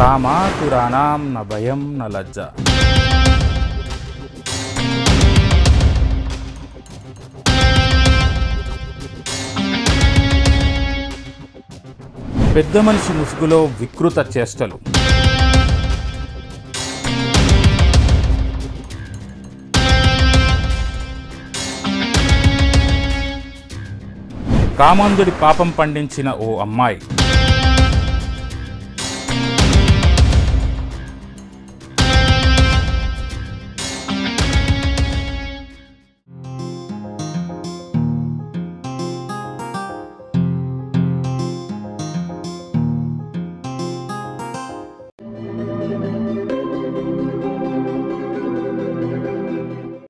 కామాతురాణం న భయం న లజ్జ. పెద్ద మనిషి ముసుగులో వికృత చేష్టలు. కామాంధుడి పాపం పండించిన ఓ అమ్మాయి.